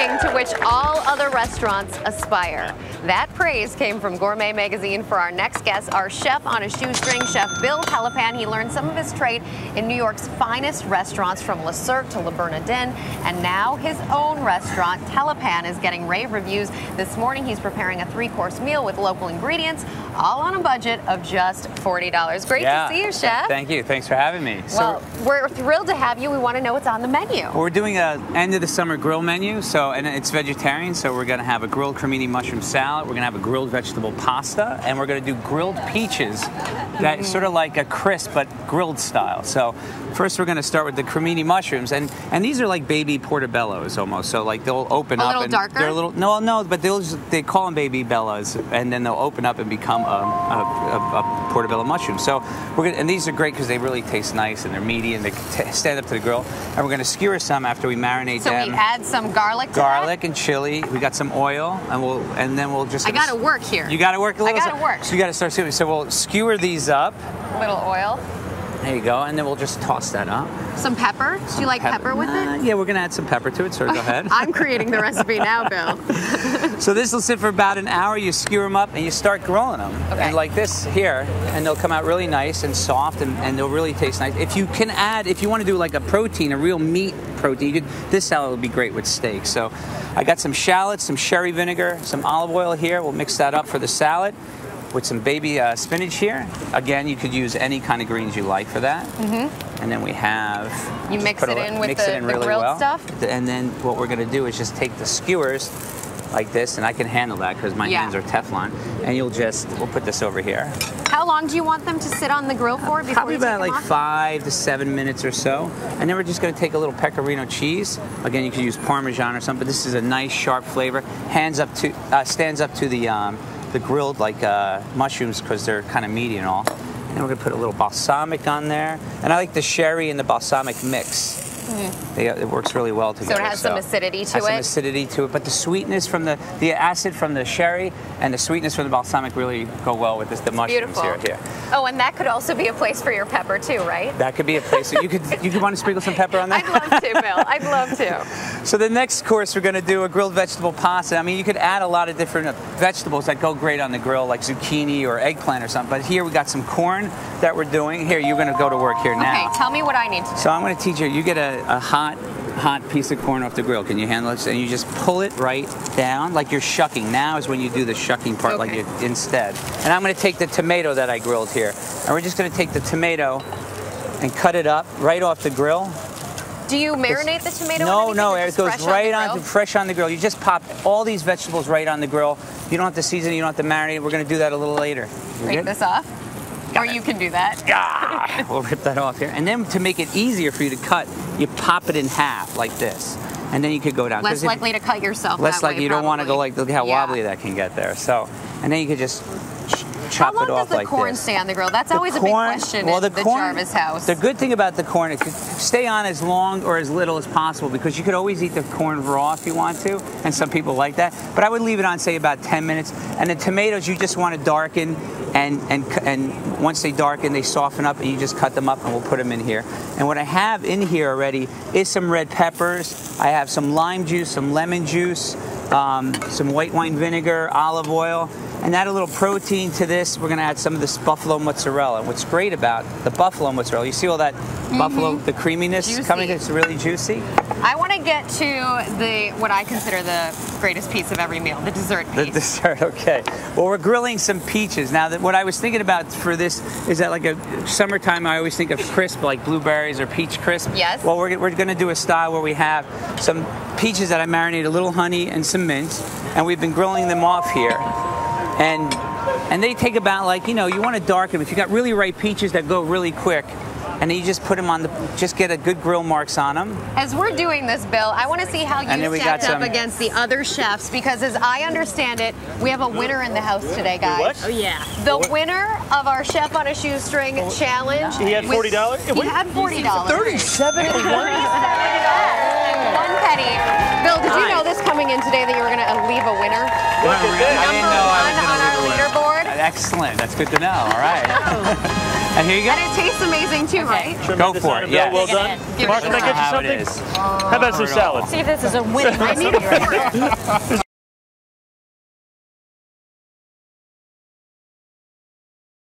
ranking to which all other restaurants aspire. That praise came from Gourmet Magazine for our next guest, our chef on a shoestring, Chef Bill Telepan. He learned some of his trade in New York's finest restaurants from Le Cirque to Le Bernardin, and now his own restaurant, Telepan, is getting rave reviews. This morning, he's preparing a three-course meal with local ingredients, all on a budget of just $40. Great Yeah. to see you, Chef. Thank you. Thanks for having me. Well, we're thrilled to have you. We want to know what's on the menu. we're doing a end of the summer grill menu, so and it's vegetarian. So we're gonna have a grilled cremini mushroom salad. We're gonna have a grilled vegetable pasta, and we're gonna do grilled peaches. That's mm-hmm. sort of like a crisp but grilled style. So first we're gonna start with the cremini mushrooms, and and these are like baby portobellos almost. So like they'll open A up little and darker? they're a little no no, but they'll just, they call them baby bellas, and then they'll open up and become a, a, a, a portobello mushroom. So we're gonna, and these are great because they really taste nice and they're meaty and they stand up to the grill. And we're gonna skewer some after we marinate So them. we add some garlic to that? Garlic and chili. We got some oil, and we'll and then we'll just. I gotta work here. You gotta work a little. I gotta so- work. So you gotta start. So we'll skewer these up. A Little oil. There you go, and then we'll just toss that up. Some pepper. Do you like pepper, with Nah, it? Uh, yeah, we're gonna add some pepper to it. So go ahead. I'm creating the recipe now, Bill. So this will sit for about an hour. You skewer them up and you start grilling them. Okay. And like this here, and they'll come out really nice and soft, and, and they'll really taste nice. If you can add, if you want to do like a protein, a real meat protein, could. This salad would be great with steak. So I got some shallots, some sherry vinegar, some olive oil here. We'll mix that up for the salad. With some baby uh, spinach here. Again, you could use any kind of greens you like for that. Mm-hmm. And then we have. You mix it a- in with mix the- it in the really grilled well. stuff? And then what we're going to do is just take the skewers like this, and I can handle that because my Yeah. hands are Teflon. And you'll just, we'll put this over here. How long do you want them to sit on the grill for before Probably about like off? five to seven minutes or so. And then we're just going to take a little pecorino cheese. Again, you could use Parmesan or something, but this is a nice sharp flavor. Hands up to, uh, stands up to the, um, the grilled like uh, mushrooms because they're kind of meaty and all. And we're going to put a little balsamic on there. And I like the sherry and the balsamic mix. They, it works really well together. Mm-hmm. has some acidity to it. has some it? acidity to it, but the sweetness from the the acid from the sherry and the sweetness from the balsamic really go well with this, the mushrooms Beautiful. here. Here, Oh, and that could also be a place for your pepper too, right? that could be a place. you could you could want to sprinkle some pepper on that. I'd love to, Bill. I'd love to. So the next course we're going to do a grilled vegetable pasta. I mean, you could add a lot of different vegetables that go great on the grill, like zucchini or eggplant or something. But here we got some corn that we're doing. Here, you're going to go to work here now. Okay, tell me what I need to do. So I'm going to teach you. You get a, a hot, hot piece of corn off the grill. Can you handle it? And you just pull it right down, like you're shucking. Now is when you do the shucking part, like Okay. you instead. And I'm going to take the tomato that I grilled here, and we're just going to take the tomato and cut it up right off the grill. Do you marinate the tomato? No, no, it goes right on on fresh on the grill. You just pop all these vegetables right on the grill. You don't have to season. You don't have to marinate. We're going to do that a little later. Good? this off. Or you can do that. Ah, we'll rip that off here. And then to make it easier for you to cut, you pop it in half like this. And then you could go down. Less if- likely to cut yourself. less likely. way, You don't want to go like, look how Yeah. wobbly that can get there. So, and then you could just ch- How long does the corn this. stay on the grill? That's The always a big question well, in the, the, corn, Jarvis house. The good thing about the corn, it could stay on as long or as little as possible because you could always eat the corn raw if you want to, and some people like that. But I would leave it on, say, about 10 minutes. And the tomatoes, you just want to darken, and and and once they darken, they soften up, and you just cut them up, and we'll put them in here. And what I have in here already is some red peppers. I have some lime juice, some lemon juice, um, some white wine vinegar, olive oil. And add a little protein to this. We're going to add some of this buffalo mozzarella. What's great about the buffalo mozzarella, you see all that buffalo, the creaminess Mm-hmm. Juicy. coming. It's really juicy. I want to get to the what I consider the greatest piece of every meal, the dessert piece. The dessert, okay. Well, we're grilling some peaches. Now, that what I was thinking about for this is that like a summertime, I always think of crisp, like blueberries or peach crisp. Yes. Well, we're, we're going to do a style where we have some peaches that I marinate a little honey and some mint, and we've been grilling them off here. And and they take about like you know you want to darken them. If you got really ripe peaches that go really quick, and then you just put them on the just get a good grill marks on them. As we're doing this, Bill, I want to see how you And then we got stacked up some- against the other chefs because, as I understand it, we have a winner in the house today, guys. What? Oh yeah. The winner of our Chef on a Shoestring challenge. He had $40? He had forty dollars. Thirty-seven and one. And one penny. Bill, did you know this coming in today that you were going to uh, leave a winner? I didn't know I was Number one on our leave a winner. leaderboard. Excellent. That's good to know. All right. And here you go. And it tastes amazing too, right? Go for it. Yeah. Well done. in. Mark, can I get you How it something? is. How about some salad? See if this is a win recipe right here.